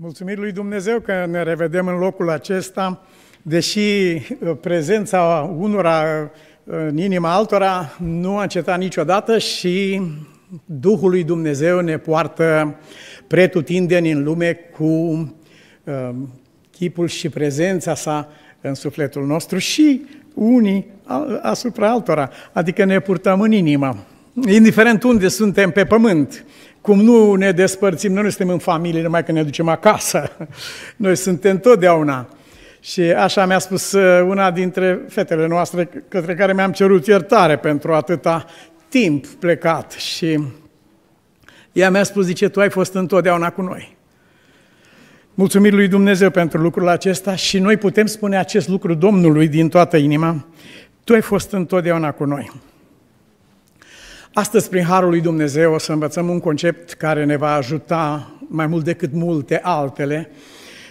Mulțumim lui Dumnezeu că ne revedem în locul acesta, deși uh, prezența unora uh, în inima altora nu a încetat niciodată și Duhul lui Dumnezeu ne poartă pretutindeni în lume cu uh, chipul și prezența sa în sufletul nostru și unii asupra altora, adică ne purtăm în inimă. Indiferent unde suntem pe pământ, cum nu ne despărțim, noi nu suntem în familie numai când ne ducem acasă. Noi suntem totdeauna. Și așa mi-a spus uh, una dintre fetele noastre, către care mi-am cerut iertare pentru atâta timp plecat. Și ea mi-a spus, zice, tu ai fost întotdeauna cu noi. Mulțumiri lui Dumnezeu pentru lucrul acesta și noi putem spune acest lucru Domnului din toată inima. Tu ai fost întotdeauna cu noi. Astăzi, prin Harul lui Dumnezeu, o să învățăm un concept care ne va ajuta mai mult decât multe altele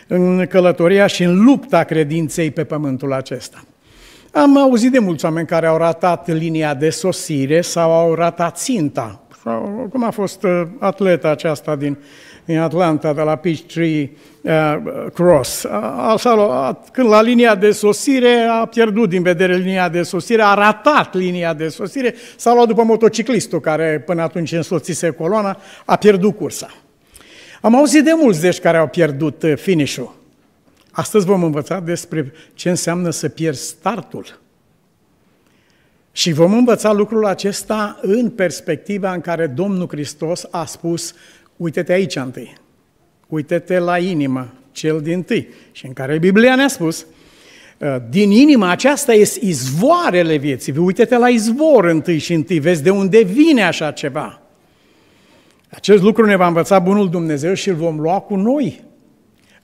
în călătoria și în lupta credinței pe pământul acesta. Am auzit de mulți oameni care au ratat linia de sosire sau au ratat ținta. Sau, cum a fost uh, atleta aceasta din în Atlanta, de la Peachtree uh, Cross. Uh, când la linia de sosire a pierdut din vedere linia de sosire, a ratat linia de sosire, s-a luat după motociclistul care până atunci însoțise coloana, a pierdut cursa. Am auzit de mulți deci care au pierdut uh, finish-ul. Astăzi vom învăța despre ce înseamnă să pierzi startul. Și vom învăța lucrul acesta în perspectiva în care Domnul Hristos a spus Uite-te aici întâi. Uite-te la inimă, cel din tâi. Și în care Biblia ne-a spus, uh, din inima aceasta este izvoarele vieții. Uite-te la izvor întâi și întâi, vezi de unde vine așa ceva. Acest lucru ne va învăța Bunul Dumnezeu și îl vom lua cu noi.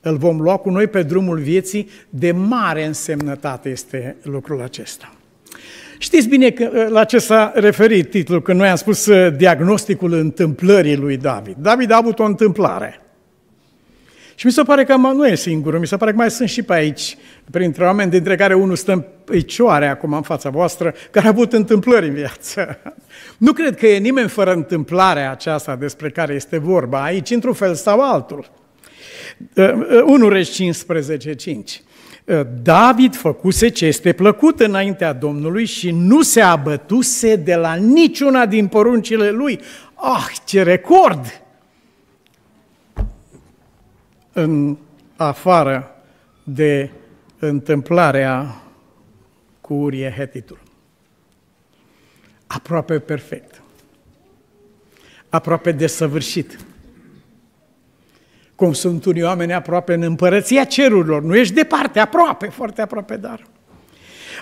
Îl vom lua cu noi pe drumul vieții, de mare însemnătate este lucrul acesta. Știți bine că, ă, la ce s-a referit titlul, când noi am spus ă, diagnosticul întâmplării lui David. David a avut o întâmplare. Și mi se pare că nu e singurul, mi se pare că mai sunt și pe aici, printre oameni, dintre care unul stă în picioare acum în fața voastră, care a avut întâmplări în viață. Nu cred că e nimeni fără întâmplarea aceasta despre care este vorba aici, într-un fel sau altul. 1 Regi 15, 5. Ă, David făcuse ce este plăcut înaintea Domnului și nu se abătuse de la niciuna din poruncile lui. Ah, ce record! În afară de întâmplarea cu Urie Hetitul. Aproape perfect. Aproape desăvârșit cum sunt unii oameni aproape în împărăția cerurilor. Nu ești departe, aproape, foarte aproape, dar.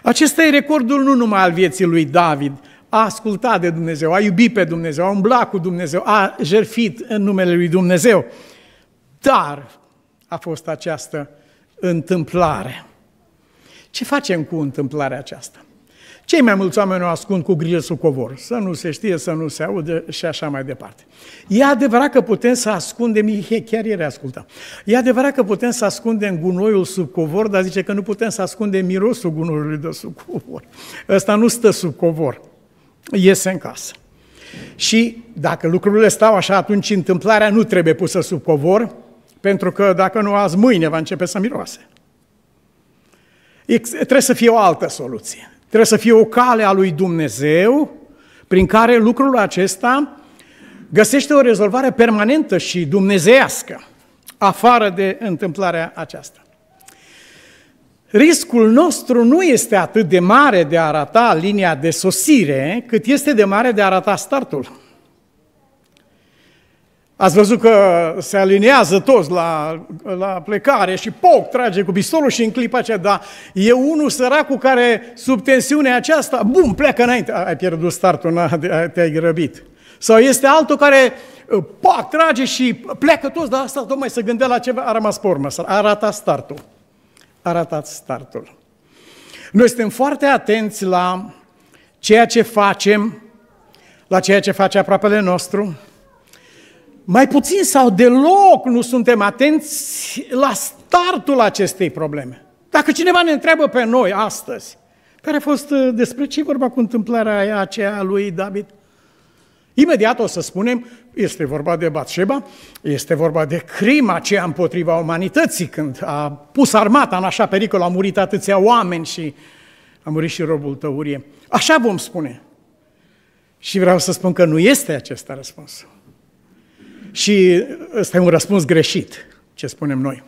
Acesta e recordul nu numai al vieții lui David, a ascultat de Dumnezeu, a iubit pe Dumnezeu, a umblat cu Dumnezeu, a jerfit în numele lui Dumnezeu. Dar a fost această întâmplare. Ce facem cu întâmplarea aceasta? Cei mai mulți oameni o ascund cu grijă sub covor, să nu se știe, să nu se aude și așa mai departe. E adevărat că putem să ascundem, chiar ieri ascultam, e adevărat că putem să ascundem gunoiul sub covor, dar zice că nu putem să ascundem mirosul gunoiului de sub covor. Ăsta nu stă sub covor, iese în casă. Și dacă lucrurile stau așa, atunci întâmplarea nu trebuie pusă sub covor, pentru că dacă nu azi, mâine va începe să miroase. Trebuie să fie o altă soluție. Trebuie să fie o cale a lui Dumnezeu prin care lucrul acesta găsește o rezolvare permanentă și dumnezească, afară de întâmplarea aceasta. Riscul nostru nu este atât de mare de a arata linia de sosire, cât este de mare de a arata startul. Ați văzut că se aliniază toți la, la plecare și poc, trage cu pistolul și în clipa aceea, dar e unul sărac cu care sub tensiunea aceasta, bum, pleacă înainte, ai pierdut startul, te-ai grăbit. Sau este altul care, uh, pac, trage și pleacă toți, dar asta tocmai se gândea la ceva, a rămas pe urmă, a ratat startul. A ratat startul. Noi suntem foarte atenți la ceea ce facem, la ceea ce face aproapele nostru, mai puțin sau deloc nu suntem atenți la startul acestei probleme. Dacă cineva ne întreabă pe noi astăzi, care a fost uh, despre ce vorba cu întâmplarea aia aceea a lui David? Imediat o să spunem, este vorba de Batșeba, este vorba de crima aceea împotriva umanității, când a pus armata în așa pericol, a murit atâția oameni și a murit și robul tău Urie. Așa vom spune. Și vreau să spun că nu este acesta răspunsul. Și ăsta e un răspuns greșit, ce spunem noi.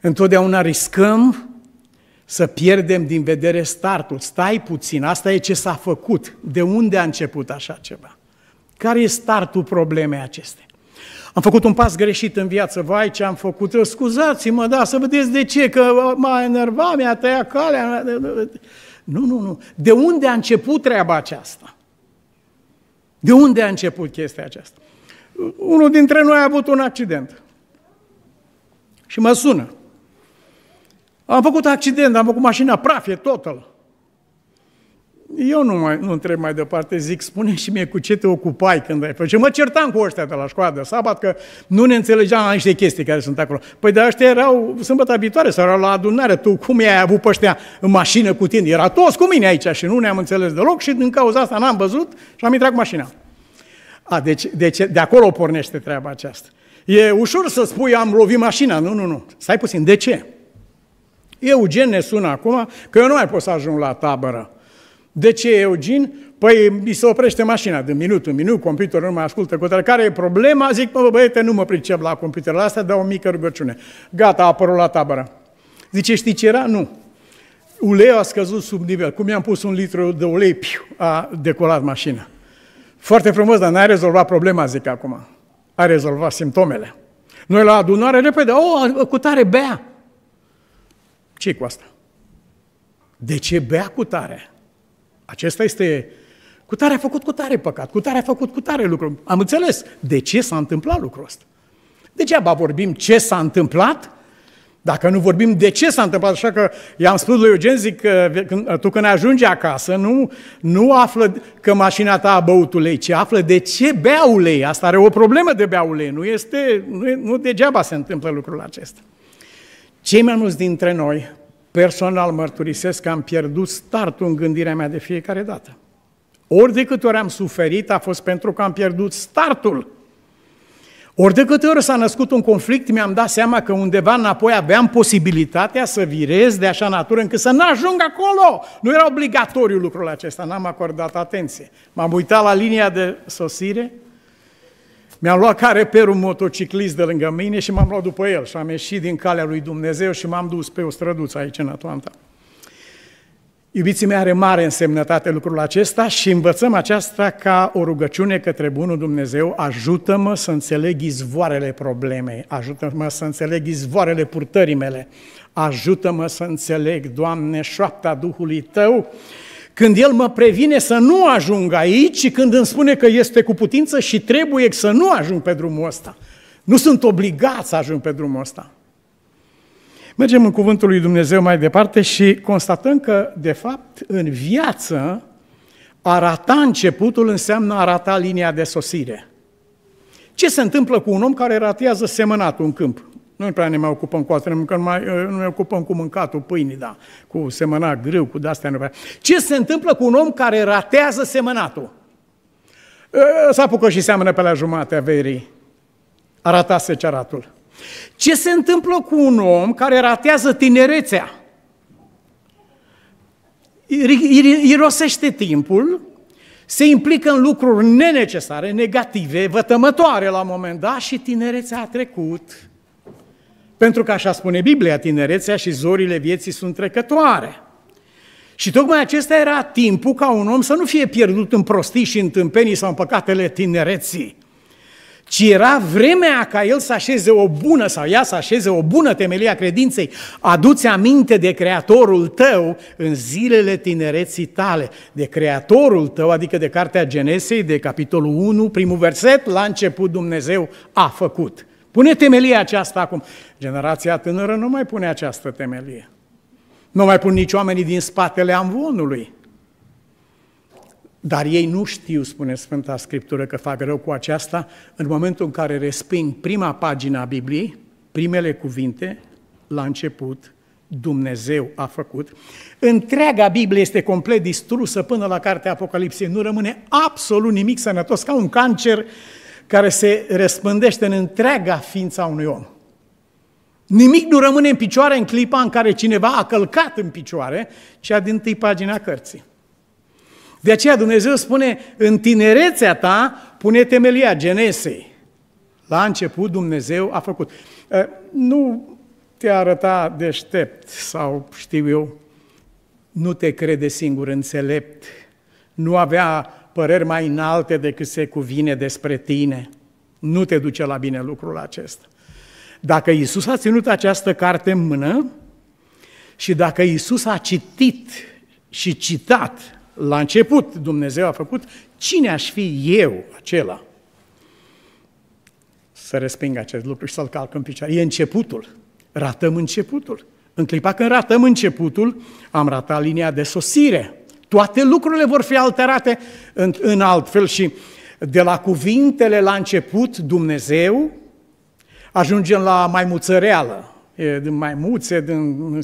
Întotdeauna riscăm să pierdem din vedere startul. Stai puțin, asta e ce s-a făcut. De unde a început așa ceva? Care e startul problemei acestea? Am făcut un pas greșit în viață, vai ce am făcut, scuzați-mă, da, să vedeți de ce, că m-a enervat, mi-a tăiat calea. Nu, nu, nu. De unde a început treaba aceasta? De unde a început chestia aceasta? Unul dintre noi a avut un accident și mă sună. Am făcut accident, am făcut mașina praf, total. Eu nu, mai, nu întreb mai departe, zic, spune și mie cu ce te ocupai când ai făcut. Și mă certam cu ăștia de la școală de sabat că nu ne înțelegeam la niște chestii care sunt acolo. Păi de ăștia erau sâmbătă viitoare sau erau la adunare. Tu cum i-ai avut pe ăștia în mașină cu tine? Era toți cu mine aici și nu ne-am înțeles deloc și din cauza asta n-am văzut și am intrat cu mașina. A, deci, deci de acolo pornește treaba aceasta. E ușor să spui am lovit mașina. Nu, nu, nu. Stai puțin. De ce? Eugen ne sună acum că eu nu mai pot să ajung la tabără. De ce, Eugen? Păi mi se oprește mașina de minut în minut, computerul nu mai ascultă cu Care e problema? Zic, mă, băiete, nu mă pricep la computerul ăsta, dau o mică rugăciune. Gata, a apărut la tabără. Zice, știi ce era? Nu. Uleiul a scăzut sub nivel. Cum i-am pus un litru de ulei, piu, a decolat mașina. Foarte frumos, dar n-ai rezolvat problema, zic acum. Ai rezolvat simptomele. Noi la adunare repede, o, cu tare bea ce cu asta? De ce bea cu tare? Acesta este... Cu tare a făcut cu tare păcat, cu tare a făcut cu tare lucru. Am înțeles de ce s-a întâmplat lucrul ăsta. Degeaba vorbim ce s-a întâmplat, dacă nu vorbim de ce s-a întâmplat, așa că i-am spus lui Eugen, zic că când, tu când ajungi acasă, nu, nu află că mașina ta a băut ulei, ci află de ce bea ulei. Asta are o problemă de bea ulei, nu, este, nu, nu degeaba se întâmplă lucrul acesta. Cei mai mulți dintre noi, personal mărturisesc că am pierdut startul în gândirea mea de fiecare dată. Ori de câte ori am suferit, a fost pentru că am pierdut startul. Ori de câte ori s-a născut un conflict, mi-am dat seama că undeva înapoi aveam posibilitatea să virez de așa natură încât să nu ajung acolo. Nu era obligatoriu lucrul acesta, n-am acordat atenție. M-am uitat la linia de sosire mi-am luat ca reper un motociclist de lângă mine și m-am luat după el și am ieșit din calea lui Dumnezeu și m-am dus pe o străduță aici în Atlanta. Iubiții mei, are mare însemnătate lucrul acesta și învățăm aceasta ca o rugăciune către Bunul Dumnezeu. Ajută-mă să înțeleg izvoarele problemei, ajută-mă să înțeleg izvoarele purtării mele, ajută-mă să înțeleg, Doamne, șoapta Duhului Tău când El mă previne să nu ajung aici și când îmi spune că este cu putință și trebuie să nu ajung pe drumul ăsta. Nu sunt obligat să ajung pe drumul ăsta. Mergem în Cuvântul lui Dumnezeu mai departe și constatăm că, de fapt, în viață, a rata începutul înseamnă a rata linia de sosire. Ce se întâmplă cu un om care ratează semănatul în câmp? Nu prea ne mai ocupăm cu asta, că nu, mai, uh, nu ne ocupăm cu mâncatul pâinii, da, cu semănat grâu, cu de-astea nu prea. Ce se întâmplă cu un om care ratează semănatul? Uh, să apucă și seamănă pe la jumatea verii. A ratat seceratul. Ce se întâmplă cu un om care ratează tinerețea? Irosește timpul, se implică în lucruri nenecesare, negative, vătămătoare la un moment dat și tinerețea a trecut pentru că așa spune Biblia, tinerețea și zorile vieții sunt trecătoare. Și tocmai acesta era timpul ca un om să nu fie pierdut în prostii și în tâmpenii sau în păcatele tinereții, ci era vremea ca el să așeze o bună sau ea să așeze o bună temelie a credinței. Aduți aminte de Creatorul tău în zilele tinereții tale, de Creatorul tău, adică de Cartea Genesei, de capitolul 1, primul verset, la început Dumnezeu a făcut. Pune temelia aceasta acum. Generația tânără nu mai pune această temelie. Nu mai pun nici oamenii din spatele amvonului. Dar ei nu știu, spune Sfânta Scriptură, că fac rău cu aceasta în momentul în care resping prima pagină a Bibliei, primele cuvinte, la început, Dumnezeu a făcut. Întreaga Biblie este complet distrusă până la cartea Apocalipsei. Nu rămâne absolut nimic sănătos, ca un cancer care se răspândește în întreaga ființa unui om. Nimic nu rămâne în picioare în clipa în care cineva a călcat în picioare cea din tâi pagina cărții. De aceea Dumnezeu spune, în tinerețea ta pune temelia Genesei. La început Dumnezeu a făcut. Nu te arăta deștept sau știu eu, nu te crede singur înțelept, nu avea păreri mai înalte decât se cuvine despre tine. Nu te duce la bine lucrul acesta. Dacă Isus a ținut această carte în mână și dacă Isus a citit și citat la început, Dumnezeu a făcut, cine aș fi eu acela? Să resping acest lucru și să-l calc în picioare. E începutul. Ratăm începutul. În clipa când ratăm începutul, am ratat linia de sosire. Toate lucrurile vor fi alterate în, în alt fel și de la cuvintele la început Dumnezeu, ajungem la maimuță reală, din maimuțe, din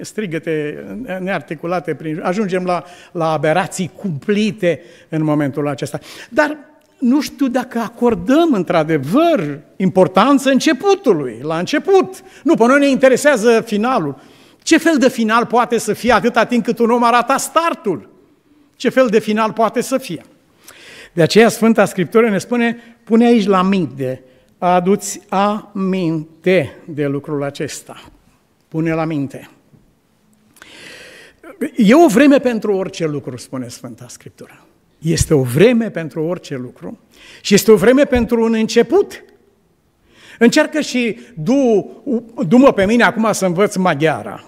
strigăte nearticulate, prin, ajungem la, la aberații cumplite în momentul acesta. Dar nu știu dacă acordăm într-adevăr importanță începutului, la început. Nu, pe noi ne interesează finalul. Ce fel de final poate să fie atâta timp cât un om arată startul? Ce fel de final poate să fie? De aceea Sfânta Scriptură ne spune, pune aici la minte, aduți aminte de lucrul acesta. Pune la minte. E o vreme pentru orice lucru, spune Sfânta Scriptură. Este o vreme pentru orice lucru și este o vreme pentru un început. Încearcă și du, du-mă pe mine acum să învăț maghiara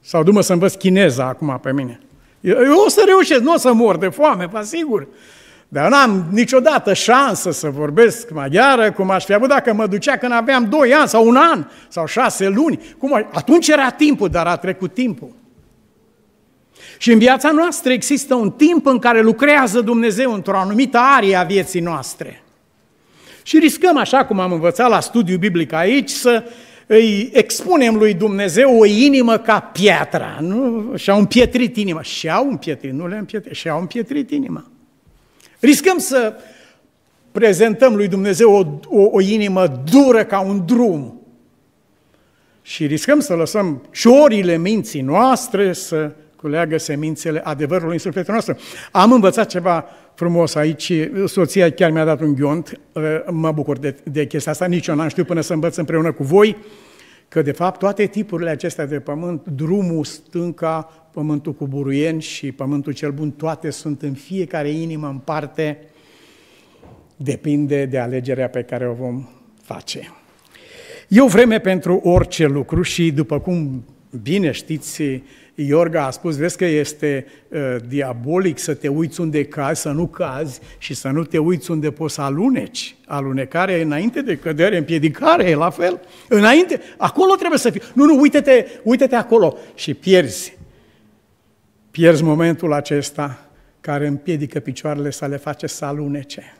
sau du-mă să învăț chineza acum pe mine. Eu o să reușesc, nu o să mor de foame, vă asigur. Dar n-am niciodată șansă să vorbesc maghiară cum aș fi avut dacă mă ducea când aveam 2 ani sau un an sau 6 luni. Cum, atunci era timpul, dar a trecut timpul. Și în viața noastră există un timp în care lucrează Dumnezeu într-o anumită arie a vieții noastre. Și riscăm, așa cum am învățat la studiu biblic aici, să îi expunem lui Dumnezeu o inimă ca piatra. Nu? Și-au împietrit inima. Și-au împietrit, nu le-am împietrit, și-au împietrit inima. Riscăm să prezentăm lui Dumnezeu o, o, o inimă dură ca un drum. Și riscăm să lăsăm ciorile minții noastre să culeagă semințele adevărului în sufletul nostru. Am învățat ceva frumos aici, soția chiar mi-a dat un ghiont, mă bucur de, de chestia asta, nici eu n-am știut până să învăț împreună cu voi, că de fapt toate tipurile acestea de pământ, drumul, stânca, pământul cu buruieni și pământul cel bun, toate sunt în fiecare inimă în parte, depinde de alegerea pe care o vom face. E o vreme pentru orice lucru și după cum bine știți, Iorga a spus, vezi că este uh, diabolic să te uiți unde cazi, să nu cazi și să nu te uiți unde poți să aluneci. Alunecare înainte de cădere, împiedicare, e la fel. Înainte, acolo trebuie să fii. Nu, nu, uite-te, uite-te acolo și pierzi. Pierzi momentul acesta care împiedică picioarele să le face să alunece.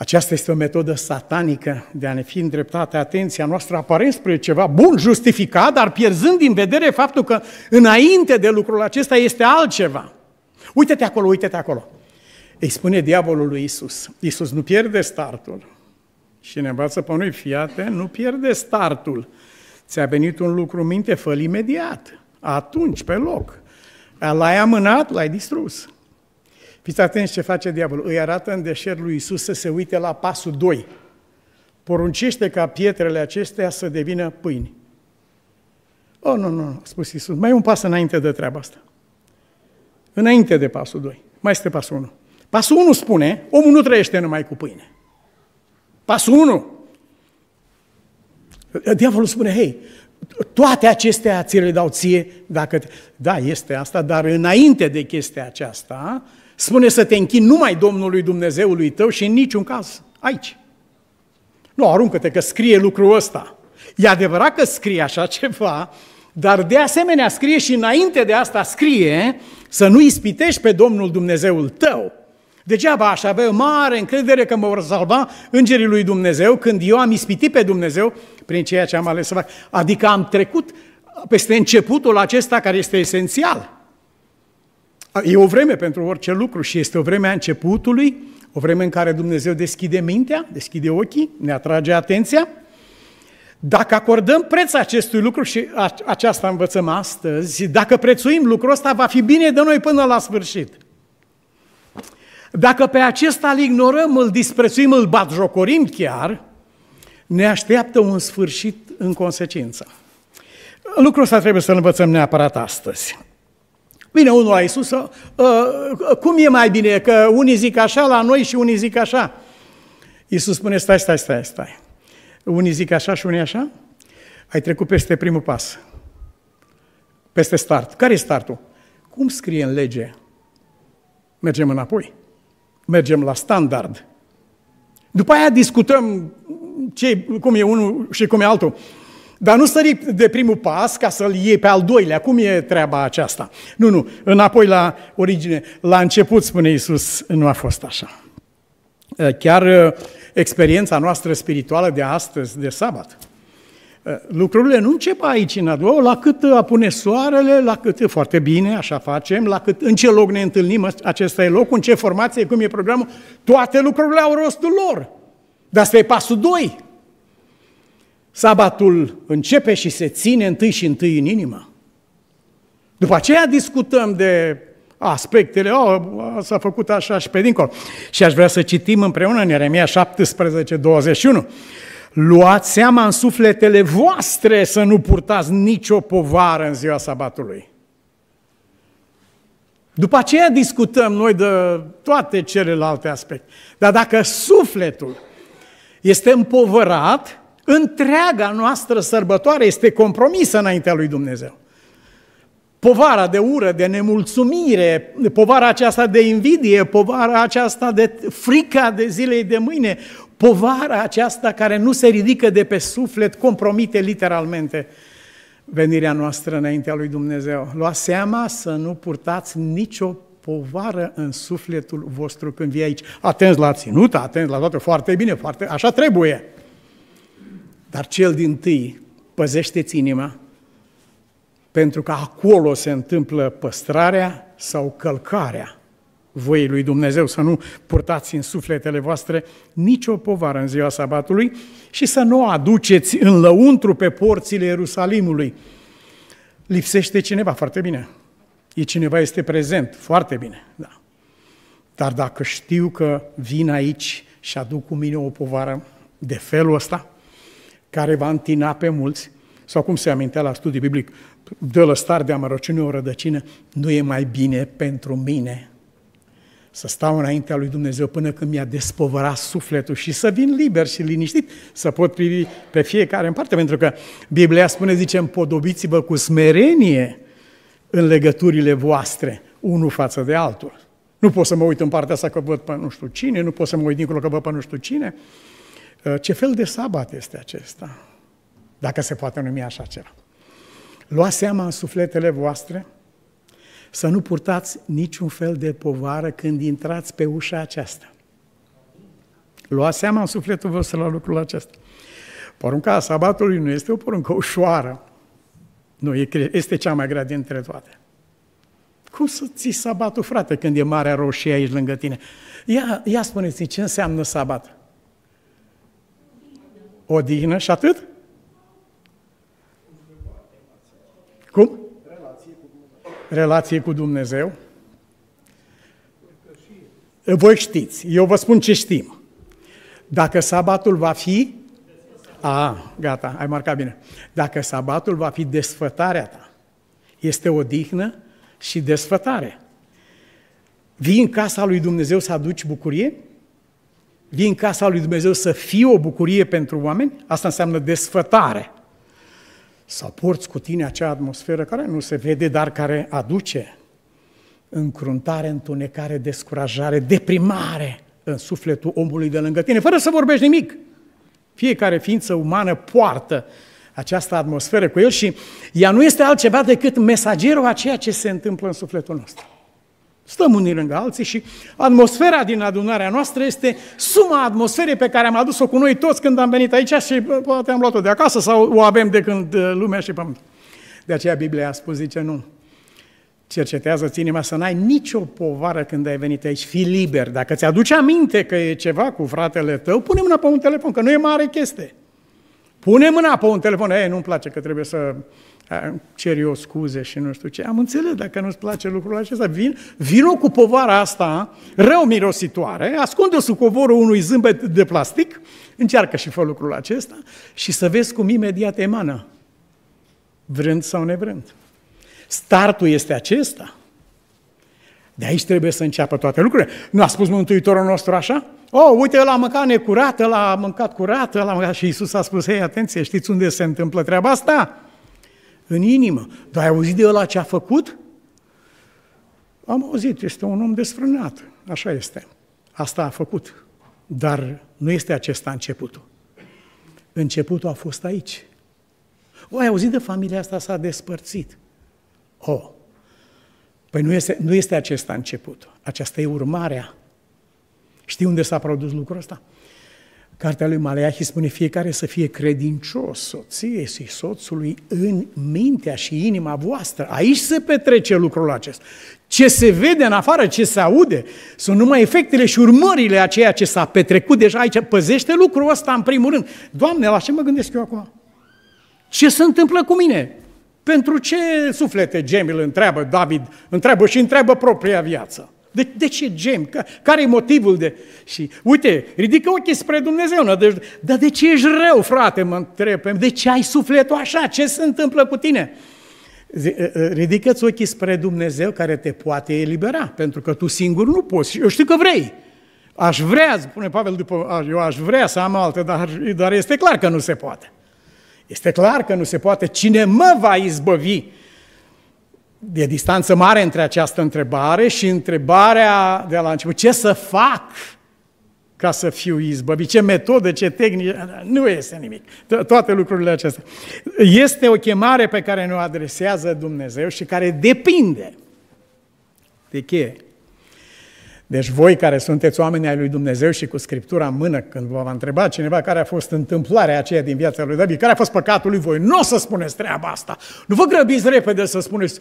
Aceasta este o metodă satanică de a ne fi îndreptate atenția noastră aparent spre ceva bun, justificat, dar pierzând din vedere faptul că înainte de lucrul acesta este altceva. Uite-te acolo, uite-te acolo. Îi spune diavolul lui Isus. Isus nu pierde startul. Și ne învață pe noi, fiate, nu pierde startul. Ți-a venit un lucru în minte, fă imediat. Atunci, pe loc. L-ai amânat, l-ai distrus. Fiți atenți ce face diavolul. Îi arată în deșert lui Isus să se uite la pasul 2. Poruncește ca pietrele acestea să devină pâini. Oh, nu, nu, a spus Isus. Mai e un pas înainte de treaba asta. Înainte de pasul 2. Mai este pasul 1. Pasul 1 spune, omul nu trăiește numai cu pâine. Pasul 1. Diavolul spune, hei, toate acestea ți le dau ție dacă... Da, este asta, dar înainte de chestia aceasta, spune să te închini numai Domnului Dumnezeului tău și în niciun caz aici. Nu, aruncă-te că scrie lucrul ăsta. E adevărat că scrie așa ceva, dar de asemenea scrie și înainte de asta scrie să nu ispitești pe Domnul Dumnezeul tău. Degeaba aș avea mare încredere că mă vor salva îngerii lui Dumnezeu când eu am ispitit pe Dumnezeu prin ceea ce am ales să fac. Adică am trecut, peste începutul acesta care este esențial. E o vreme pentru orice lucru și este o vreme a începutului, o vreme în care Dumnezeu deschide mintea, deschide ochii, ne atrage atenția. Dacă acordăm preț acestui lucru și aceasta învățăm astăzi, dacă prețuim lucrul ăsta, va fi bine de noi până la sfârșit. Dacă pe acesta îl ignorăm, îl disprețuim, îl batjocorim chiar, ne așteaptă un sfârșit în consecință. Lucrul ăsta trebuie să-l învățăm neapărat astăzi. Vine unul la Iisus, uh, cum e mai bine, că unii zic așa la noi și unii zic așa? Iisus spune, stai, stai, stai, stai. Unii zic așa și unii așa? Ai trecut peste primul pas. Peste start. Care e startul? Cum scrie în lege? Mergem înapoi. Mergem la standard. După aia discutăm ce, cum e unul și cum e altul. Dar nu sări de primul pas ca să-l iei pe al doilea. Cum e treaba aceasta? Nu, nu, înapoi la origine. La început, spune Iisus, nu a fost așa. Chiar experiența noastră spirituală de astăzi, de sabat, lucrurile nu încep aici în adou, la cât apune soarele, la cât foarte bine, așa facem, la cât, în ce loc ne întâlnim, acesta e locul, în ce formație, cum e programul, toate lucrurile au rostul lor. Dar asta e pasul 2. Sabatul începe și se ține întâi și întâi în inimă. După aceea discutăm de aspectele, oh, s-a făcut așa și pe dincolo. Și aș vrea să citim împreună în Ieremia 17, 21. Luați seama în sufletele voastre să nu purtați nicio povară în ziua sabatului. După aceea discutăm noi de toate celelalte aspecte. Dar dacă sufletul este împovărat, întreaga noastră sărbătoare este compromisă înaintea lui Dumnezeu. Povara de ură, de nemulțumire, povara aceasta de invidie, povara aceasta de frica de zilei de mâine, povara aceasta care nu se ridică de pe suflet, compromite literalmente venirea noastră înaintea lui Dumnezeu. Luați seama să nu purtați nicio povară în sufletul vostru când vii aici. Atenți la ținut, atenți la toate, foarte bine, foarte, așa trebuie. Dar cel din tâi, păzește-ți inima, pentru că acolo se întâmplă păstrarea sau călcarea voii lui Dumnezeu, să nu purtați în sufletele voastre nicio povară în ziua sabatului și să nu o aduceți în lăuntru pe porțile Ierusalimului. Lipsește cineva, foarte bine. E cineva este prezent, foarte bine, da. Dar dacă știu că vin aici și aduc cu mine o povară de felul ăsta, care va întina pe mulți, sau cum se amintea la studiu biblic, de lăstar de amărăciune o rădăcină, nu e mai bine pentru mine să stau înaintea lui Dumnezeu până când mi-a despovărat sufletul și să vin liber și liniștit, să pot privi pe fiecare în parte, pentru că Biblia spune, zice, împodobiți-vă cu smerenie în legăturile voastre, unul față de altul. Nu pot să mă uit în partea asta că văd pe nu știu cine, nu pot să mă uit dincolo că văd pe nu știu cine. Uh, ce fel de sabat este acesta? Dacă se poate numi așa ceva. Luați seama în sufletele voastre să nu purtați niciun fel de povară când intrați pe ușa aceasta. Luați seama în sufletul vostru la lucrul acesta. Porunca sabatului nu este o poruncă ușoară. Nu, este cea mai grea dintre toate. Cum să ții sabatul, frate, când e Marea Roșie aici lângă tine? Ia, ia spuneți ce înseamnă sabat? Odihnă și atât? Cum? Relație cu Dumnezeu. Voi știți, eu vă spun ce știm. Dacă sabatul va fi a, gata, ai marcat bine. Dacă sabatul va fi desfătarea ta, este o dihnă și desfătare. Vii în casa lui Dumnezeu să aduci bucurie? Vii în casa lui Dumnezeu să fii o bucurie pentru oameni? Asta înseamnă desfătare. Să porți cu tine acea atmosferă care nu se vede, dar care aduce încruntare, întunecare, descurajare, deprimare în sufletul omului de lângă tine, fără să vorbești nimic. Fiecare ființă umană poartă această atmosferă cu el și ea nu este altceva decât mesagerul a ceea ce se întâmplă în sufletul nostru. Stăm unii lângă alții și atmosfera din adunarea noastră este suma atmosferei pe care am adus-o cu noi toți când am venit aici și poate am luat-o de acasă sau o avem de când uh, lumea și pământul. De aceea Biblia a spus, zice, nu, cercetează-ți inima să n-ai nicio povară când ai venit aici, fii liber. Dacă ți-aduce aminte că e ceva cu fratele tău, pune mâna pe un telefon, că nu e mare chestie. Pune mâna pe un telefon, ei, nu-mi place că trebuie să cer eu scuze și nu știu ce. Am înțeles, dacă nu-ți place lucrul acesta, vin, vină cu povara asta rău mirositoare, ascunde sub covorul unui zâmbet de plastic, încearcă și fă lucrul acesta și să vezi cum imediat emană, vrând sau nevrând. Startul este acesta. De aici trebuie să înceapă toate lucrurile. Nu a spus Mântuitorul nostru așa? Oh, uite, ăla a mâncat necurat, ăla a mâncat curat, ăla a mâncat... Și Iisus a spus, hei, atenție, știți unde se întâmplă treaba asta? În inimă. Dar ai auzit de ăla ce a făcut? Am auzit, este un om desfrânat. Așa este. Asta a făcut. Dar nu este acesta începutul. Începutul a fost aici. O, ai auzit de familia asta s-a despărțit. Oh, păi nu este, nu este acesta începutul. Aceasta e urmarea. Știi unde s-a produs lucrul ăsta? Cartea lui Maleahi spune fiecare să fie credincios soției și soțului în mintea și inima voastră. Aici se petrece lucrul acesta. Ce se vede în afară, ce se aude, sunt numai efectele și urmările a ceea ce s-a petrecut deja aici. Păzește lucrul ăsta în primul rând. Doamne, la ce mă gândesc eu acum? Ce se întâmplă cu mine? Pentru ce suflete gemi îl întreabă David, întreabă și întreabă propria viață? De, de ce gem? Care e motivul de... Și uite, ridică ochii spre Dumnezeu, nădejde. Dar de ce ești rău, frate, mă întreb. De ce ai sufletul așa? Ce se întâmplă cu tine? Ridică-ți ochii spre Dumnezeu care te poate elibera, pentru că tu singur nu poți. Eu știu că vrei. Aș vrea, spune Pavel după, eu aș vrea să am altă, dar, dar este clar că nu se poate. Este clar că nu se poate. Cine mă va izbăvi? E distanță mare între această întrebare și întrebarea de la început. Ce să fac ca să fiu izbăvit? Ce metodă, ce tehnică? Nu este nimic. Toate lucrurile acestea. Este o chemare pe care ne-o adresează Dumnezeu și care depinde de cheie. Deci voi care sunteți oameni ai lui Dumnezeu și cu Scriptura în mână, când vă va întreba cineva care a fost întâmplarea aceea din viața lui David, care a fost păcatul lui voi, nu o să spuneți treaba asta. Nu vă grăbiți repede să spuneți,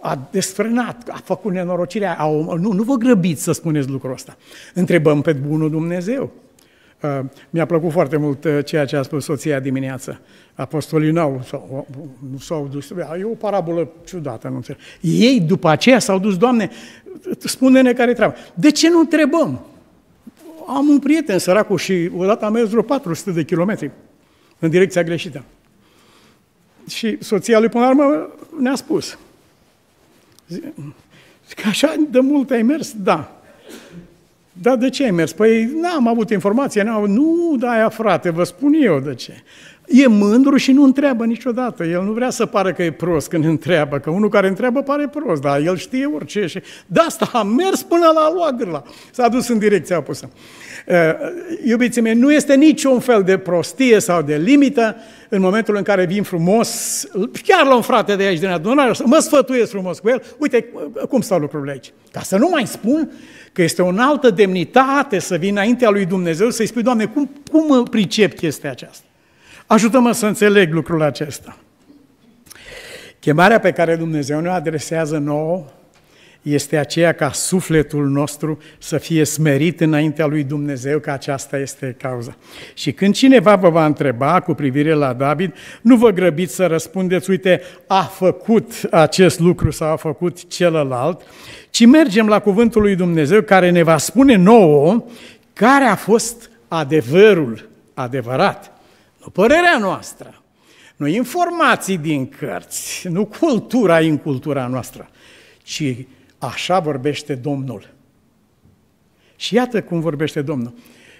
a desfrânat, a făcut nenorocirea, a, nu, nu vă grăbiți să spuneți lucrul ăsta. Întrebăm pe bunul Dumnezeu. Uh, mi-a plăcut foarte mult uh, ceea ce a spus soția dimineață. Apostolii n-au, sau, nu s-au dus, e o parabolă ciudată, nu înțeleg. Ei după aceea s-au dus, Doamne, spune-ne care treabă. De ce nu întrebăm? Am un prieten săracul și odată am mers vreo 400 de kilometri în direcția greșită. Și soția lui, până la urmă, ne-a spus. Zic, așa de mult ai mers? Da. Dar de ce ai mers? Păi n-am avut informație, n-am avut... Nu, da, aia frate, vă spun eu de ce. E mândru și nu întreabă niciodată. El nu vrea să pară că e prost când întreabă, că unul care întreabă pare prost, dar el știe orice. Și de asta a mers până la luat gârla. S-a dus în direcția opusă. Uh, iubiții mei, nu este niciun fel de prostie sau de limită în momentul în care vin frumos, chiar la un frate de aici din adunare, mă sfătuiesc frumos cu el, uite cum stau lucrurile aici. Ca să nu mai spun că este o înaltă demnitate să vin înaintea lui Dumnezeu să-i spui, Doamne, cum, cum pricep chestia aceasta? Ajută-mă să înțeleg lucrul acesta. Chemarea pe care Dumnezeu ne adresează nouă este aceea ca sufletul nostru să fie smerit înaintea lui Dumnezeu, că aceasta este cauza. Și când cineva vă va întreba cu privire la David, nu vă grăbiți să răspundeți, uite, a făcut acest lucru sau a făcut celălalt, ci mergem la cuvântul lui Dumnezeu care ne va spune nouă care a fost adevărul adevărat. Nu părerea noastră, nu informații din cărți, nu cultura în cultura noastră, ci așa vorbește Domnul. Și iată cum vorbește Domnul.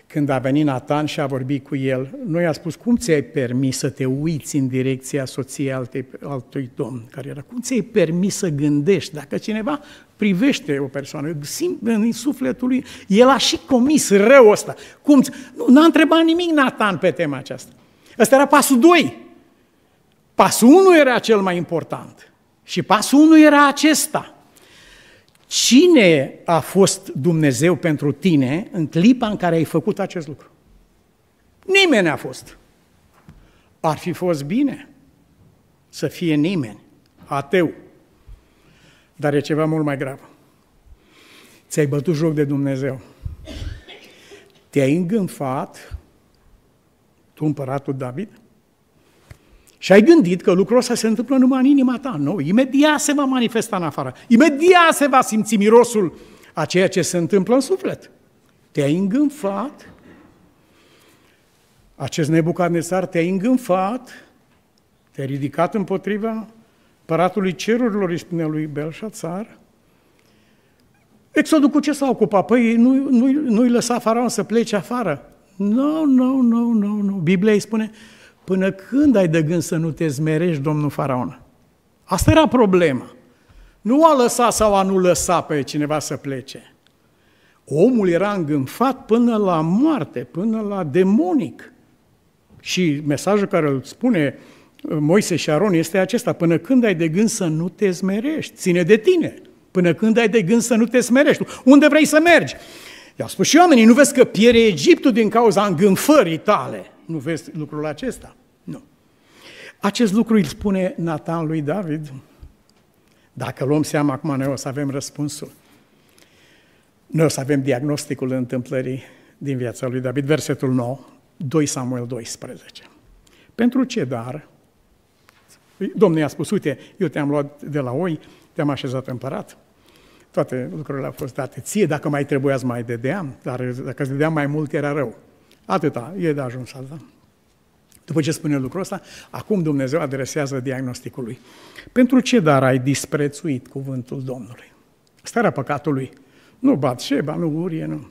Când a venit Nathan și a vorbit cu el, nu i-a spus, cum ți-ai permis să te uiți în direcția soției altei, altui domn care era? Cum ți-ai permis să gândești? Dacă cineva privește o persoană, simt în sufletul lui, el a și comis rău ăsta. Cum? Nu, n-a întrebat nimic Nathan pe tema aceasta. Ăsta era pasul 2. Pasul 1 era cel mai important. Și pasul 1 era acesta. Cine a fost Dumnezeu pentru tine în clipa în care ai făcut acest lucru? Nimeni a fost. Ar fi fost bine să fie nimeni. ateu. Dar e ceva mult mai grav. Ți-ai bătut joc de Dumnezeu. Te-ai îngânfat, tu împăratul David, și ai gândit că lucrul ăsta se întâmplă numai în inima ta. Nu, imediat se va manifesta în afară. Imediat se va simți mirosul a ceea ce se întâmplă în suflet. Te-ai îngânfat, acest nebucadnețar te-ai îngânfat, te-ai ridicat împotriva păratului cerurilor, îi spune lui Belșațar. Exodul cu ce s-a ocupat? Păi nu, nu, nu-i lăsa faraon să plece afară. Nu, nu, nu, nu, nu. Biblia îi spune, până când ai de gând să nu te zmerești, domnul faraon? Asta era problema. Nu a lăsat sau a nu lăsa pe cineva să plece. Omul era îngânfat până la moarte, până la demonic. Și mesajul care îl spune uh, Moise și Aron este acesta, până când ai de gând să nu te smerești, ține de tine, până când ai de gând să nu te smerești, unde vrei să mergi? I-au spus și oamenii, nu vezi că piere Egiptul din cauza îngânfării tale? Nu vezi lucrul acesta? Nu. Acest lucru îl spune Nathan lui David. Dacă luăm seama acum, noi o să avem răspunsul. Noi o să avem diagnosticul întâmplării din viața lui David, versetul 9, 2 Samuel 12. Pentru ce dar? Domnul i-a spus, uite, eu te-am luat de la oi, te-am așezat împărat, toate lucrurile au fost date ție, dacă mai trebuia să mai dedeam, dar dacă îți dedeam mai mult era rău. Atâta, e de ajuns asta. După ce spune lucrul ăsta, acum Dumnezeu adresează diagnosticul lui. Pentru ce dar ai disprețuit cuvântul Domnului? Asta era păcatul lui. Nu Batșeba, nu Urie, nu.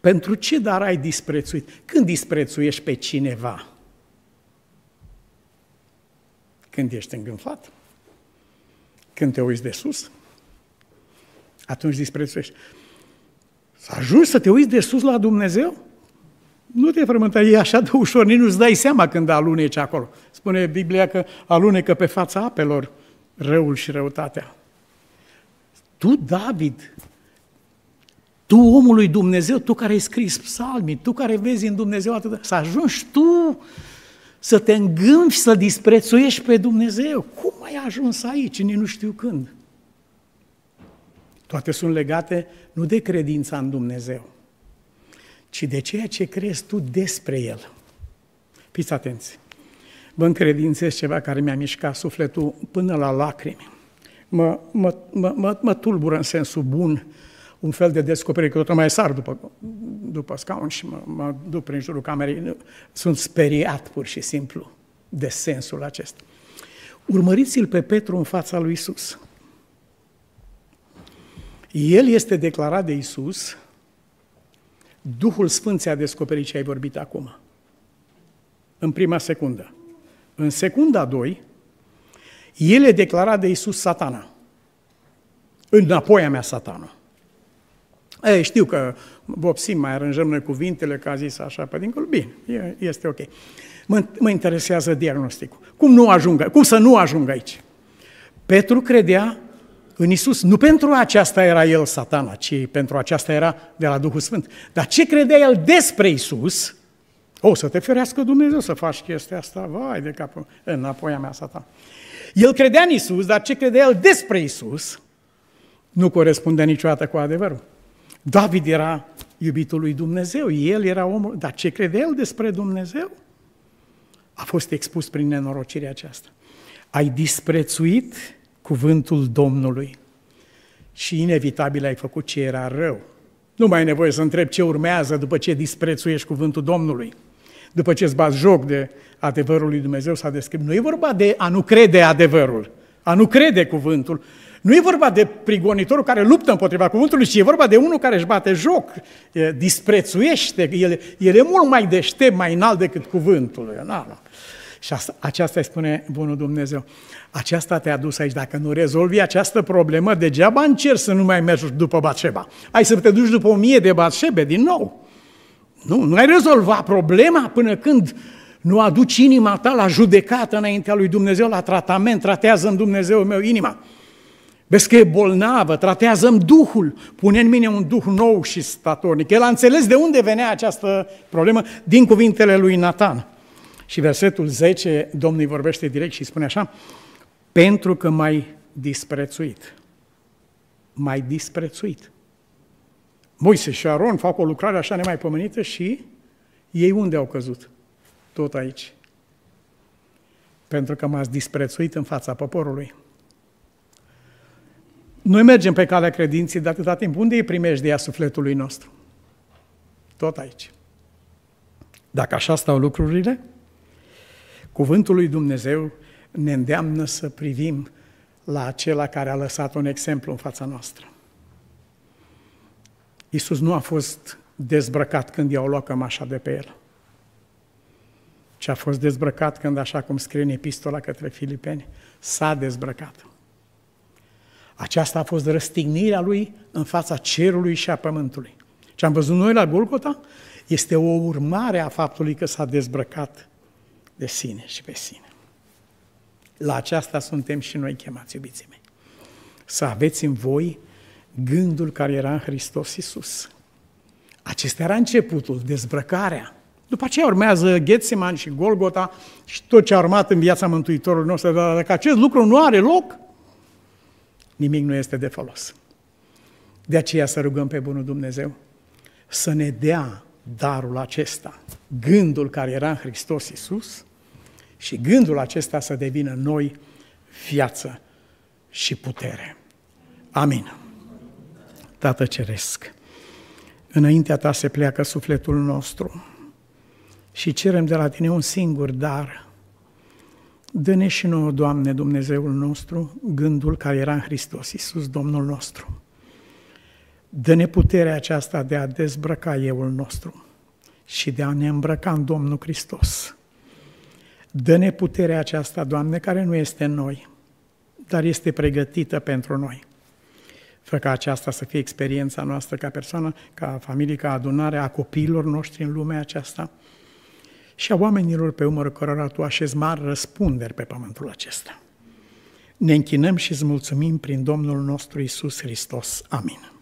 Pentru ce dar ai disprețuit? Când disprețuiești pe cineva? Când ești îngânfat? Când te uiți de sus? Atunci disprețuiești. Să ajungi să te uiți de sus la Dumnezeu? Nu te frământa, e așa de ușor, nici nu-ți dai seama când aluneci acolo. Spune Biblia că alunecă pe fața apelor răul și răutatea. Tu, David, tu, omul lui Dumnezeu, tu care ai scris psalmii, tu care vezi în Dumnezeu atât, să ajungi tu să te îngânfi, să disprețuiești pe Dumnezeu. Cum ai ajuns aici? Nici nu știu când. Toate sunt legate nu de credința în Dumnezeu, ci de ceea ce crezi tu despre El. Fiți atenți! Vă încredințez ceva care mi-a mișcat sufletul până la lacrimi. Mă, mă, mă, mă, mă tulbură în sensul bun un fel de descoperire, că tot mai sar după, după scaun și mă, mă duc prin jurul camerei. Sunt speriat pur și simplu de sensul acesta. Urmăriți-l pe Petru în fața lui Isus. El este declarat de Isus, Duhul Sfânt ți-a descoperit ce ai vorbit acum. În prima secundă. În secunda a doi, el e declarat de Isus satana. Înapoi a mea satana. E, știu că vopsim, mai aranjăm noi cuvintele, că a zis așa pe dincolo. Bine, e, este ok. Mă, mă interesează diagnosticul. Cum, nu ajung, cum să nu ajung aici? Petru credea în Isus. Nu pentru aceasta era el satana, ci pentru aceasta era de la Duhul Sfânt. Dar ce credea el despre Isus? O, să te ferească Dumnezeu să faci chestia asta, vai de capul, înapoi a mea satan. El credea în Isus, dar ce credea el despre Isus nu corespundea niciodată cu adevărul. David era iubitul lui Dumnezeu, el era omul, dar ce credea el despre Dumnezeu? A fost expus prin nenorocirea aceasta. Ai disprețuit cuvântul Domnului și inevitabil ai făcut ce era rău. Nu mai ai nevoie să întreb ce urmează după ce disprețuiești cuvântul Domnului. După ce îți bați joc de adevărul lui Dumnezeu s-a descris. Nu e vorba de a nu crede adevărul, a nu crede cuvântul, nu e vorba de prigonitorul care luptă împotriva cuvântului, ci e vorba de unul care își bate joc, disprețuiește, el, el e mult mai deștept, mai înalt decât cuvântul. Na, na. Și asta, aceasta îi spune bunul Dumnezeu. Aceasta te-a dus aici. Dacă nu rezolvi această problemă, degeaba încerci să nu mai mergi după Batșeba. Ai să te duci după o mie de Batșebe din nou. Nu, nu ai rezolvat problema până când nu aduci inima ta la judecată înaintea lui Dumnezeu, la tratament, tratează în Dumnezeu meu inima. Vezi că e bolnavă, tratează-mi Duhul, pune în mine un Duh nou și statornic. El a înțeles de unde venea această problemă din cuvintele lui Nathan. Și versetul 10, Domnul vorbește direct și spune așa, pentru că m-ai disprețuit. M-ai disprețuit. Moise și Aron fac o lucrare așa nemaipomenită și ei unde au căzut? Tot aici. Pentru că m-ați disprețuit în fața poporului. Noi mergem pe calea credinței de atâta timp. Unde îi primești sufletului nostru? Tot aici. Dacă așa stau lucrurile, cuvântul lui Dumnezeu ne îndeamnă să privim la acela care a lăsat un exemplu în fața noastră. Iisus nu a fost dezbrăcat când i-au luat cămașa de pe el, ci a fost dezbrăcat când, așa cum scrie în epistola către filipeni, s-a dezbrăcat. Aceasta a fost răstignirea lui în fața cerului și a pământului. Ce am văzut noi la Golgota este o urmare a faptului că s-a dezbrăcat de sine și pe sine. La aceasta suntem și noi chemați, iubiții mei. Să aveți în voi gândul care era în Hristos Iisus. Acesta era începutul, dezbrăcarea. După aceea urmează Ghețiman și Golgota și tot ce a urmat în viața Mântuitorului nostru. Dar dacă acest lucru nu are loc, nimic nu este de folos. De aceea să rugăm pe Bunul Dumnezeu să ne dea darul acesta, gândul care era în Hristos Iisus și gândul acesta să devină în noi viață și putere. Amin. Tată Ceresc, înaintea Ta se pleacă sufletul nostru și cerem de la Tine un singur dar. Dă-ne și nouă, Doamne, Dumnezeul nostru, gândul care era în Hristos Iisus, Domnul nostru. Dă-ne puterea aceasta de a dezbrăca euul nostru și de a ne îmbrăca în Domnul Hristos. Dă-ne puterea aceasta, Doamne, care nu este în noi, dar este pregătită pentru noi. Fă ca aceasta să fie experiența noastră ca persoană, ca familie, ca adunare a copiilor noștri în lumea aceasta și a oamenilor pe umărul cărora Tu așezi mari răspunderi pe pământul acesta. Ne închinăm și îți mulțumim prin Domnul nostru Isus Hristos. Amin.